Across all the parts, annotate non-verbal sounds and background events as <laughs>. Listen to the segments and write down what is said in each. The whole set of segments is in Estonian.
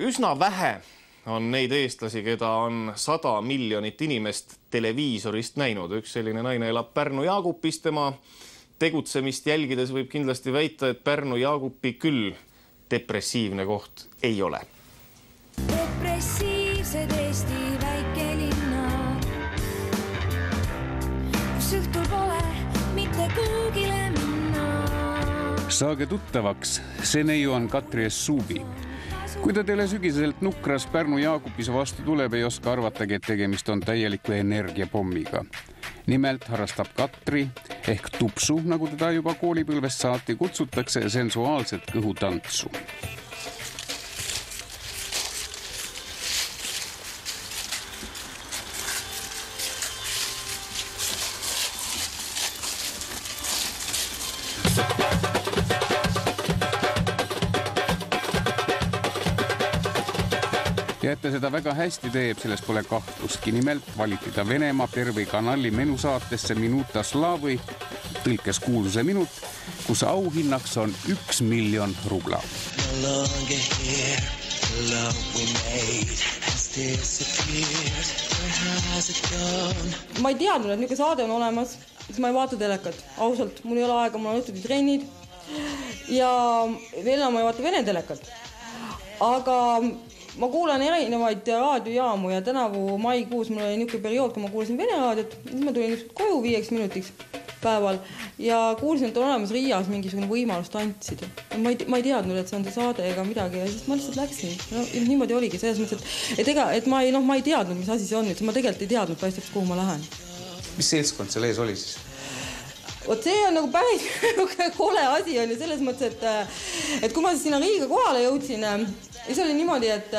üsna vähe on neid eestlasi, keda on sada miljonit inimest televiisorist näinud. üks selline naine elab Pärnu Jaagupis, tema tegutsemist jälgides võib kindlasti väita, et Pärnu Jaagupi küll depressiivne koht ei ole. depressiivsed Eesti väikelinnad, kus õhtul pole mitte kuhugile minna. saage tuttavaks, see neiu on Katri Essuubi kui ta teile sügiseselt nukras Pärnu Jaagupise vastu tuleb, ei oska arvatagi, et tegemist on täieliku energiapommiga. nimelt harrastab Katri ehk tupsu, nagu teda juba koolipõlvest saati kutsutakse, sensuaalset kõhutantsu ja et ta seda väga hästi teeb, selles pole kahtlustki. nimelt valiti ta Venemaa Pervõi kanali menusaatesse Minuta Slavi, tõlkes kuulsuse minut, kus auhinnaks on üks miljon rubla. ma ei teadnud, et niisugune saade on olemas, siis ma ei vaata telekat, ausalt, mul ei ole aega, mul on õhtuti trennid ja veel enam ma ei vaata Vene telekat. aga ma kuulan erinevaid raadiojaamu ja tänavu maikuus mul oli niisugune periood, kui ma kuulasin Vene raadiot, siis ma tulin lihtsalt koju viieks minutiks päeval ja kuulsin, et on olemas Riias mingisugune võimalus tantsida. ma ei, ma ei teadnud, et see on see saade ega midagi ja siis ma lihtsalt läksin. no niimoodi oligi selles mõttes, et, et ega, et ma ei, noh, ma ei teadnud, mis asi see on, et ma tegelikult ei teadnud paistaks, kuhu ma lähen. mis seltskond seal ees oli siis? vot see on nagu päris <laughs> kole asi on ju selles mõttes, et et kui ma sinna Riiga kohale jõudsin, siis oli niimoodi, et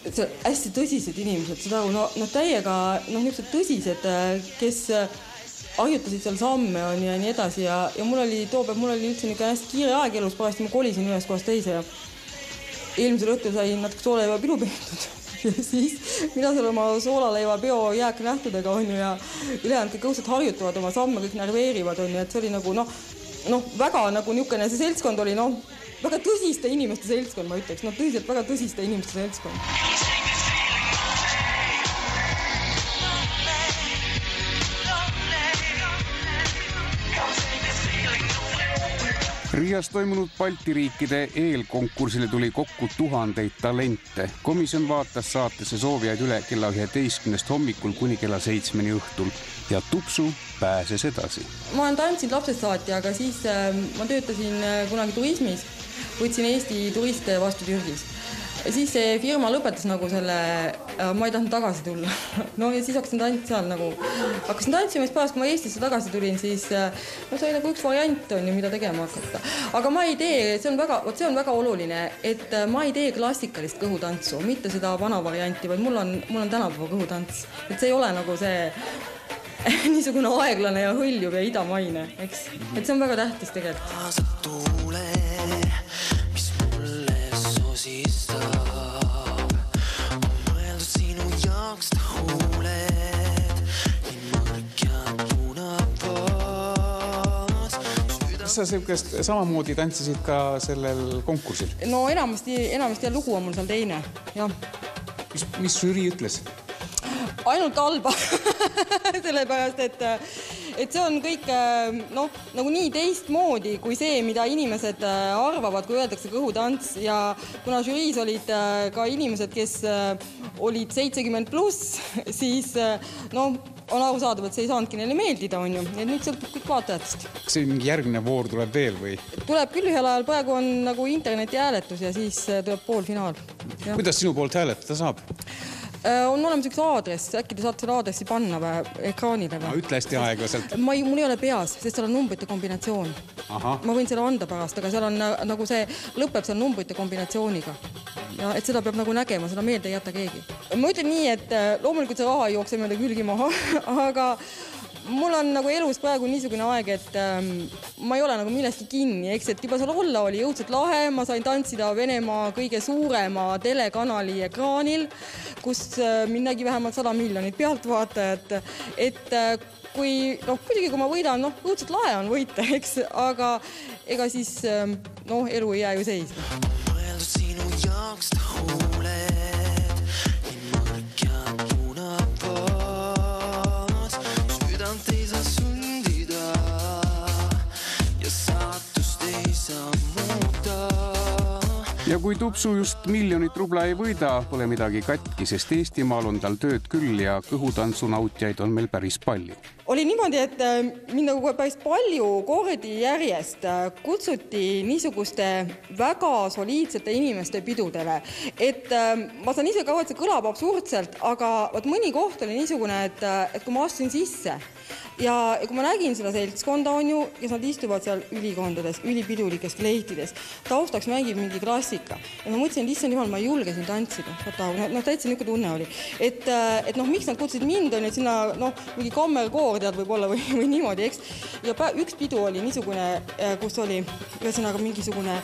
et see hästi tõsised inimesed, saad aru, no noh, täiega noh, niisugused tõsised, kes harjutasid seal samme on ja nii edasi ja, ja mul oli too päev, mul oli üldse niisugune hästi kiire aeg elus, parajasti ma kolisin ühest kohast teise ja eelmisel õhtul sain natuke sooleiva pidu peetud. <laughs> Ja siis mina seal oma soolaleiva peo jääknähtudega onju ja ülejäänud kõik õudselt harjutavad oma samme, kõik närveerivad onju, et see oli nagu noh, noh, väga nagu niisugune, see seltskond oli noh, väga tõsiste inimeste seltskond, ma ütleks, noh, tõsiselt väga tõsiste inimeste seltskond. Riias toimunud Balti riikide eelkonkursile tuli kokku tuhandeid talente. komisjon vaatas saatesse soovijaid üle kella üheteistkümnest hommikul kuni kella seitsmeni õhtul ja Tupsu pääses edasi. ma olen tantsinud lapsest saati, aga siis äh, ma töötasin äh, kunagi turismis, võtsin Eesti turiste vastu Türgis siis see firma lõpetas nagu selle, ma ei tahtnud tagasi tulla. <laughs> no ja siis hakkasin tantsima seal nagu, hakkasin tantsima, siis pärast, kui ma Eestisse tagasi tulin, siis no see oli nagu üks variant on ju, mida tegema hakata. aga ma ei tee, see on väga, vot see on väga oluline, et ma ei tee klassikalist kõhutantsu, mitte seda vana varianti, vaid mul on, mul on tänapäeva kõhutants, et see ei ole nagu see <laughs> niisugune aeglane ja hõljuv ja idamaine, eks, et see on väga tähtis tegelikult. Sa sihukest samamoodi tantsisid ka sellel konkursil? no enamasti, enamasti lugu on mul seal teine, jah mis, mis žürii ütles? ainult halba <laughs> sellepärast et, et see on kõik noh, nagu nii teistmoodi kui see, mida inimesed arvavad, kui öeldakse kõhutants ja kuna žüriis olid ka inimesed, kes olid seitsekümmend pluss, <laughs> siis noh, on arusaadav, et see ei saanudki neile meeldida, on ju, et nüüd sõltub kõik vaatajatest. kas mingi järgmine voor tuleb veel või? tuleb küll ühel ajal, praegu on nagu internetihääletus ja siis tuleb poolfinaal. kuidas sinu poolt hääletada saab? On olemas üks aadress, äkki te saate selle aadressi panna või ekraanile või? ütle hästi aeglaselt. ma ei, mul ei ole peas, sest seal on numbrite kombinatsioon. ma võin selle anda pärast, aga seal on äh, nagu see lõpeb seal numbrite kombinatsiooniga. ja et seda peab nagu nägema, seda meelde ei jäta keegi. ma ütlen nii, et äh, loomulikult see raha ei jookse mööda külgi maha <laughs> aga mul on nagu elus praegu niisugune aeg, et ähm, ma ei ole nagu milleski kinni, eks, et juba seal olla oli õudselt lahe, ma sain tantsida Venemaa kõige suurema telekanali ekraanil, kus äh, mind nägi vähemalt sada miljonit pealtvaatajat, et äh, kui noh, muidugi kui ma võidan, noh, õudselt lahe on võita, <laughs> eks, aga ega siis ähm, noh, elu ei jää ju seisma. Kui Tupsu just miljonit rubla ei võida, pole midagi katki, sest Eestimaal on tal tööd küll ja kõhutantsu nautijaid on meil päris palju. oli niimoodi, et äh, mind nagu päris palju kordi järjest äh, kutsuti niisuguste väga soliidsete inimeste pidudele, et äh, ma saan ise ka aru, et see kõlab absurdselt, aga vot mõni koht oli niisugune, et, et kui ma astusin sisse ja, ja kui ma nägin seda seltskonda, on ju, kes nad istuvad seal ülikondades, ülipidulikes kleitides, taustaks mängib mingi klassika ja ma mõtlesin, et issand jumal, ma ei julge siin tantsida, vaata, noh, täitsa niisugune tunne oli, et, et noh, miks nad kutsusid mind, on ju, et sinna noh, mingi kammerkoor tead võib-olla või, või niimoodi, eks. ja üks pidu oli niisugune, kus oli ühesõnaga mingisugune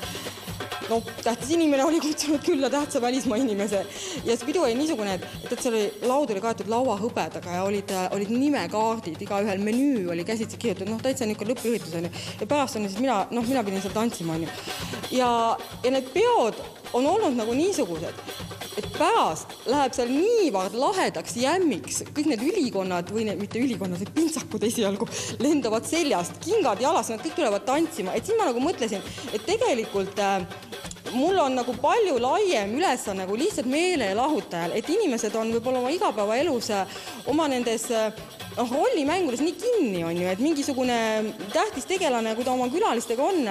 noh, tähtis inimene oli kutsunud külla tähtsa välismaa inimese ja see pidu oli niisugune, et, et, seal oli, laud oli kaetud lauahõbedaga ja olid, olid nimekaardid, igaühel menüü oli käsitsi kirjutatud, noh, täitsa niisugune lõppüritus onju. ja pärast on siis mina, noh, mina pidin seal tantsima onju. ja, ja need peod on olnud nagu niisugused, et pärast läheb seal niivõrd lahedaks jämmiks, kõik need ülikonnad või need, mitte ülikonnad, need pintsakud esialgu lendavad seljast, kingad jalas, nad kõik tulevad tantsima, et siis ma nagu mõtlesin, et tegelikult äh, mul on nagu palju laiem ülesanne nagu lihtsalt meelelahutajal, et inimesed on võib-olla oma igapäevaelus äh, oma nendes äh, noh, rollimängudes nii kinni on ju, et mingisugune tähtis tegelane, kui ta oma külalistega on,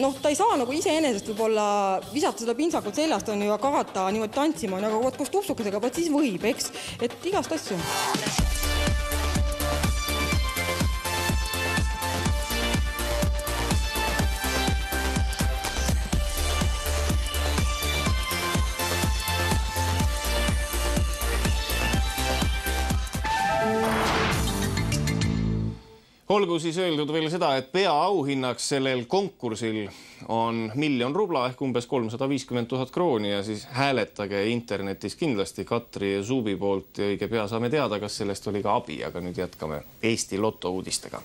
noh, ta ei saa nagu iseenesest võib-olla visata seda pintsakut seljast on ju ja karata niimoodi tantsima aga vot koos tupsukesega, vot siis võib, eks, et igast asju. Olgu siis öeldud veel seda, et peaauhinnaks sellel konkursil on miljon rubla ehk umbes kolmsada viiskümmend tuhat krooni ja siis hääletage internetis kindlasti Katri Zuubi poolt ja õige pea saame teada, kas sellest oli ka abi, aga nüüd jätkame Eesti Loto uudistega